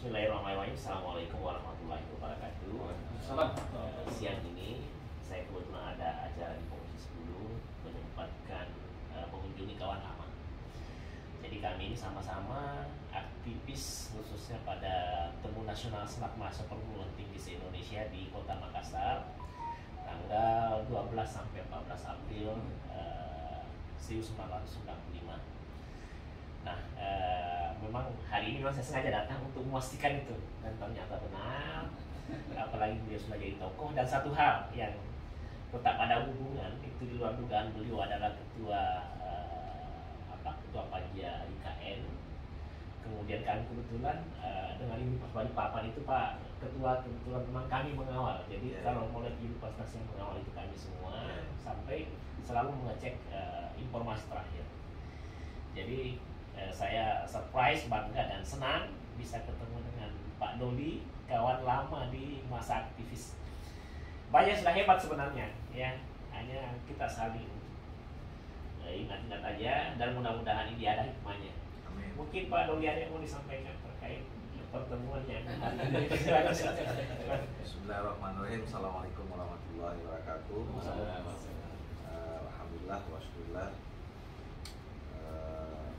Bismillahirrahmanirrahim. Assalamualaikum warahmatullahi wabarakatuh. Salam. Eh, siang ini saya kebetulan ada acara di Komisi 10 menyempatkan eh, mengunjungi kawan lama. Jadi kami ini sama-sama aktivis khususnya pada Temu Nasional Selat Masa Perguruan Tinggi se-Indonesia di Kota Makassar tanggal 12 sampai 14 April eh, 1995. Nah, eh, memang hari ini memang saya sengaja datang untuk memastikan itu dan ternyata benar. Apalagi beliau sudah jadi tokoh dan satu hal yang tetap ada hubungan itu di luar dugaan beliau adalah ketua eh, apa ketua panja IKN. Kemudian kami kebetulan eh, dengan ibu pas papan itu Pak ketua kebetulan memang kami mengawal. Jadi Ya. kalau mulai pas yang mengawal itu kami semua Ya. sampai selalu mengecek eh, informasi terakhir. Jadi eh, saya surprise, bangga dan senang bisa ketemu dengan Pak Doli, kawan lama di masa aktivis. Banyak sudah hebat sebenarnya, ya. Hanya kita saling eh, ingat-ingat aja dan mudah-mudahan ini ada hikmahnya. Amin. Mungkin Pak Doli ada yang mau disampaikan terkait. Silakan, silakan. Bismillahirrahmanirrahim. Assalamualaikum warahmatullahi wabarakatuh. Eh, Alhamdulillah wa syukurillah. Eh,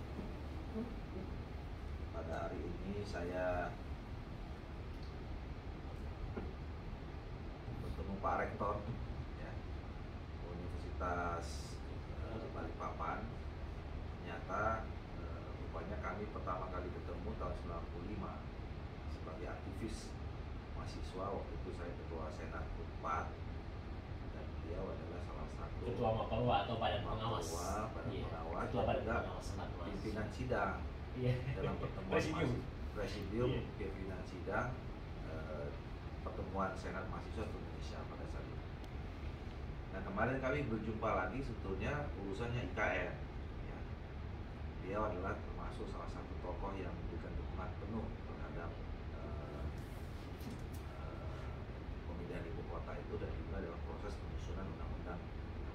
pada hari ini saya bertemu Pak Rektor ya, Universitas eh, Balikpapan. Ternyata eh, rupanya kami pertama kali ketemu tahun 95 sebagai aktivis mahasiswa waktu itu saya ketua senat Unpad dan beliau adalah salah satu Ketua Mapelwa atau Badan Pengawas. Mapelwa, Badan Iya, Pengawas, Ketua dan Badan Pengawas pimpinan sidang Iya. dalam pertemuan mahasiswa- presidium Iya. pimpinan sidang eh, pertemuan senat mahasiswa Indonesia pada saat itu. Nah kemarin kami berjumpa lagi sebetulnya urusannya IKN. Ya. Beliau adalah termasuk salah satu tokoh yang memberikan dukungan penuh terhadap eh, eh, pemindahan ibu kota itu dan juga dalam proses penyusunan undang-undang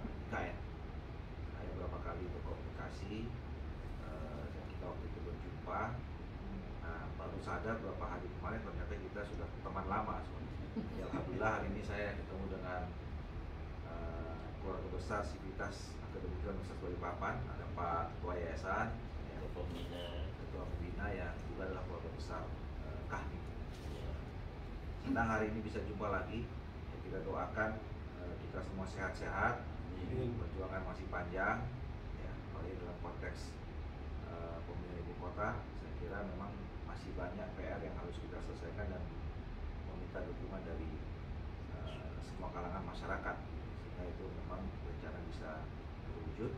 eh, IKN. Saya beberapa kali berkomunikasi eh, dan kita waktu itu berjumpa. Sadar beberapa hari kemarin ternyata kita sudah teman lama. Ya, Alhamdulillah hari ini saya ketemu dengan eh, keluarga besar Sivitas Akademik Universitas Balikpapan, ada Pak Ketua Yayasan, ya, Ketua Pembina. Ketua Pembina yang juga adalah keluarga besar eh, Kahmi. Iya. Senang hari ini bisa jumpa lagi. Ya, kita doakan eh, kita semua sehat-sehat. Perjuangan masih panjang. Ya, apalagi dalam konteks eh, pemilihan ibu kota, saya kira memang masih banyak PR yang harus kita selesaikan dan meminta dukungan dari eh, semua kalangan masyarakat sehingga itu memang rencana bisa terwujud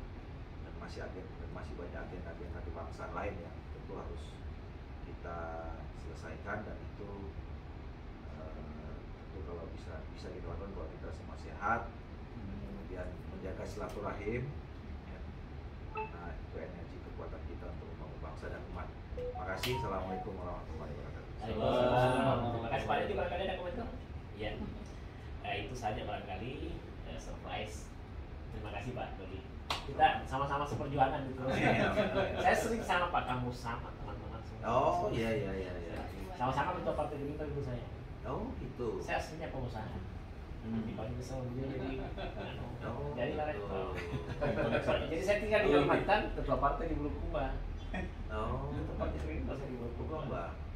dan masih agen dan masih banyak agenda-agenda kebangsaan lain yang tentu harus kita selesaikan dan itu eh, tentu kalau bisa bisa kita lakukan kalau kita semua sehat kemudian menjaga silaturahim. Nah itu energi kekuatan kita untuk membangun bangsa dan umat terima kasih assalamualaikum warahmatullahi wabarakatuh Waalaikumsalam. Terima kasih komentar? Iya. Nah, itu saja barangkali eh, surprise. Terima kasih Pak Dodi. Kita sama-sama seperjuangan gitu. Saya sering sama Pak kamu sama teman-teman semua. oh iya iya iya iya Sama-sama ketua partai Gerindra ibu saya. oh gitu Saya aslinya pengusaha. Dipanggil kesel beliau jadi anu, Oh, jadi lah gitu. Jadi saya tinggal di Kalimantan, ketua partai di Bulukumba. Oh, tempatnya sering pas di Bulukumba.